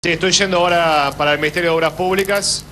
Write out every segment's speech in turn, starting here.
Sí, estoy yendo ahora para el Ministerio de Obras Públicas,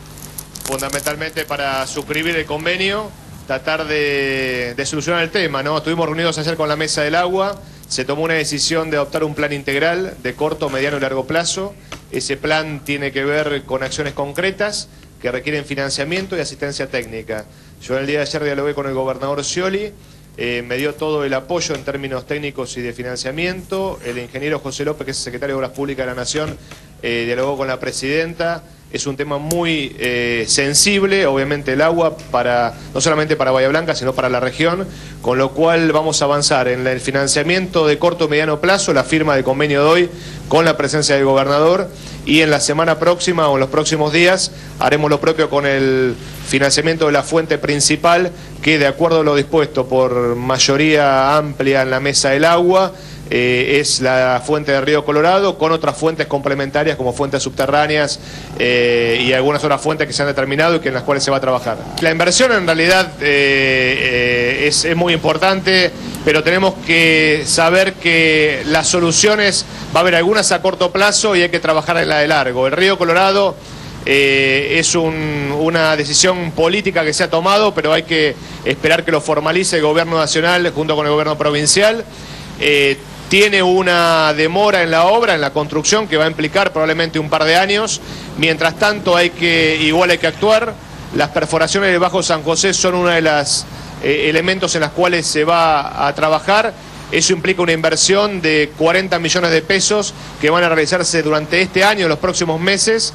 fundamentalmente para suscribir el convenio, tratar de, solucionar el tema, ¿no? Estuvimos reunidos ayer con la Mesa del Agua, se tomó una decisión de adoptar un plan integral de corto, mediano y largo plazo. Ese plan tiene que ver con acciones concretas que requieren financiamiento y asistencia técnica. Yo el día de ayer dialogué con el gobernador Scioli, eh, me dio todo el apoyo en términos técnicos y de financiamiento. El ingeniero José López, que es secretario de Obras Públicas de la Nación, eh, dialogó con la presidenta. Es un tema muy eh, sensible, obviamente el agua, para no solamente para Bahía Blanca, sino para la región, con lo cual vamos a avanzar en el financiamiento de corto y mediano plazo, la firma de convenio de hoy con la presencia del gobernador y en la semana próxima o en los próximos días haremos lo propio con el financiamiento de la fuente principal que de acuerdo a lo dispuesto por mayoría amplia en la mesa del agua eh, es la fuente del río Colorado con otras fuentes complementarias como fuentes subterráneas eh, y algunas otras fuentes que se han determinado y que en las cuales se va a trabajar. La inversión en realidad eh, es, es muy importante, pero tenemos que saber que las soluciones va a haber algunas a corto plazo y hay que trabajar en la de largo. El río Colorado es un, una decisión política que se ha tomado, pero hay que esperar que lo formalice el gobierno nacional junto con el gobierno provincial. Tiene una demora en la obra, en la construcción, que va a implicar probablemente un par de años. Mientras tanto, hay que, igual hay que actuar. Las perforaciones del Bajo San José son uno de los eh, elementos en los cuales se va a trabajar. Eso implica una inversión de 40 millones de pesos que van a realizarse durante este año, los próximos meses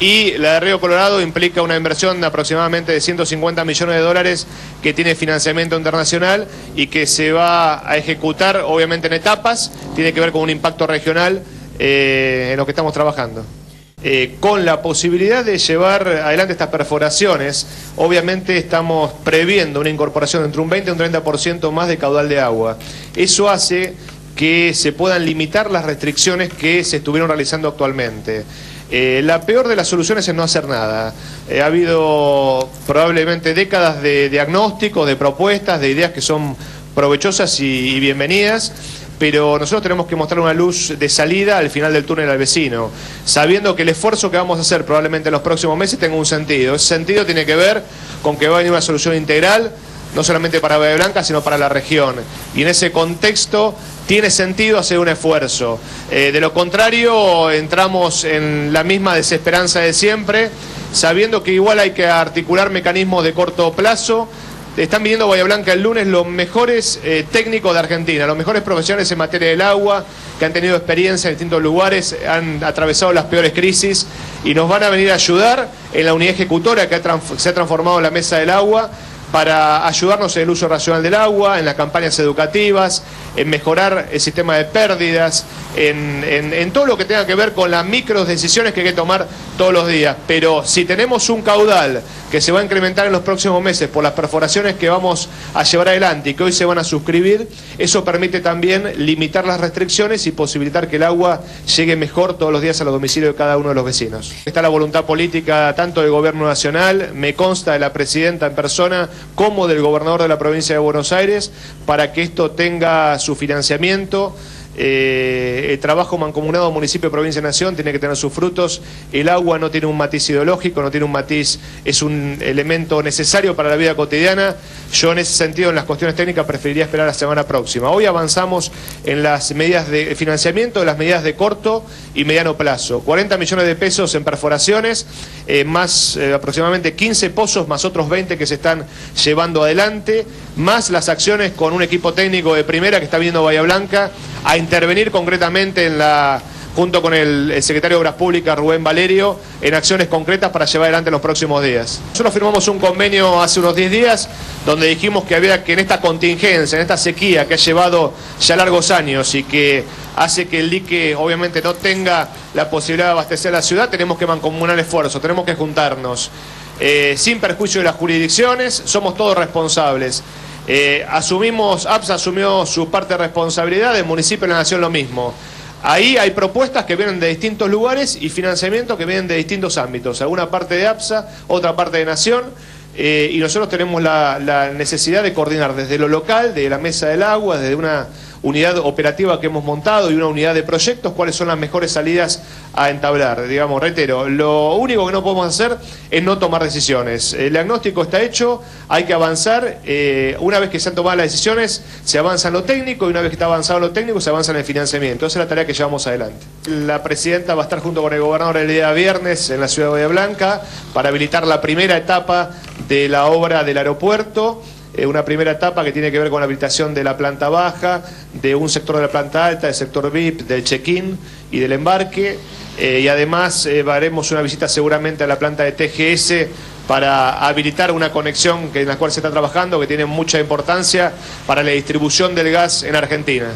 y la de Río Colorado implica una inversión de aproximadamente de 150 millones de dólares que tiene financiamiento internacional y que se va a ejecutar obviamente en etapas, tiene que ver con un impacto regional eh, en lo que estamos trabajando. Eh, con la posibilidad de llevar adelante estas perforaciones, obviamente estamos previendo una incorporación entre un 20 y un 30% más de caudal de agua. Eso hace que se puedan limitar las restricciones que se estuvieron realizando actualmente. Eh, la peor de las soluciones es no hacer nada. Eh, ha habido probablemente décadas de diagnósticos, de propuestas, de ideas que son provechosas y, y, bienvenidas, pero nosotros tenemos que mostrar una luz de salida al final del túnel al vecino, sabiendo que el esfuerzo que vamos a hacer probablemente en los próximos meses tenga un sentido. Ese sentido tiene que ver con que va a venir una solución integral, no solamente para Bahía Blanca, sino para la región. Y en ese contexto tiene sentido hacer un esfuerzo. Eh, de lo contrario, entramos en la misma desesperanza de siempre, sabiendo que igual hay que articular mecanismos de corto plazo. Están viniendo Bahía Blanca el lunes los mejores eh, técnicos de Argentina, los mejores profesionales en materia del agua, que han tenido experiencia en distintos lugares, han atravesado las peores crisis y nos van a venir a ayudar en la unidad ejecutora que se ha transformado en la mesa del agua para ayudarnos en el uso racional del agua, en las campañas educativas, en mejorar el sistema de pérdidas, en, todo lo que tenga que ver con las micro decisiones que hay que tomar todos los días. Pero si tenemos un caudal que se va a incrementar en los próximos meses por las perforaciones que vamos a llevar adelante y que hoy se van a suscribir, eso permite también limitar las restricciones y posibilitar que el agua llegue mejor todos los días a los domicilios de cada uno de los vecinos. Está la voluntad política tanto del Gobierno Nacional, me consta de la Presidenta en persona, como del Gobernador de la Provincia de Buenos Aires, para que esto tenga su financiamiento. Eh, el trabajo mancomunado municipio, provincia, nación tiene que tener sus frutos. El agua no tiene un matiz ideológico, no tiene un matiz, es un elemento necesario para la vida cotidiana. Yo en ese sentido, en las cuestiones técnicas, preferiría esperar la semana próxima. Hoy avanzamos en las medidas de financiamiento, en las medidas de corto y mediano plazo. 40 millones de pesos en perforaciones, eh, más eh, aproximadamente 15 pozos, más otros 20 que se están llevando adelante, más las acciones con un equipo técnico de primera que está viendo Bahía Blanca a intervenir concretamente en la junto con el, secretario de Obras Públicas, Rubén Valerio, en acciones concretas para llevar adelante los próximos días. Nosotros firmamos un convenio hace unos 10 días donde dijimos que había que en esta contingencia, en esta sequía que ha llevado ya largos años y que hace que el dique obviamente no tenga la posibilidad de abastecer la ciudad, tenemos que mancomunar esfuerzos, tenemos que juntarnos. Eh, sin perjuicio de las jurisdicciones, somos todos responsables. Eh, asumimos, APSA asumió su parte de responsabilidad, el municipio y la nación lo mismo. Ahí hay propuestas que vienen de distintos lugares y financiamiento que vienen de distintos ámbitos. Alguna parte de APSA, otra parte de Nación. Eh, y nosotros tenemos la, la, necesidad de coordinar desde lo local, de la mesa del agua, desde una unidad operativa que hemos montado y una unidad de proyectos, cuáles son las mejores salidas a entablar. Digamos, reitero, lo único que no podemos hacer es no tomar decisiones. El diagnóstico está hecho, hay que avanzar. Eh, una vez que se han tomado las decisiones, se avanza en lo técnico y una vez que está avanzado lo técnico, se avanza en el financiamiento. Esa es la tarea que llevamos adelante. La presidenta va a estar junto con el gobernador el día viernes en la ciudad de Bahía Blanca para habilitar la primera etapa de la obra del aeropuerto. Eh, una primera etapa que tiene que ver con la habilitación de la planta baja, de un sector de la planta alta, del sector VIP, del check-in y del embarque. Eh, y además eh, haremos una visita seguramente a la planta de TGS para habilitar una conexión que, en la cual se está trabajando, que tiene mucha importancia para la distribución del gas en Argentina.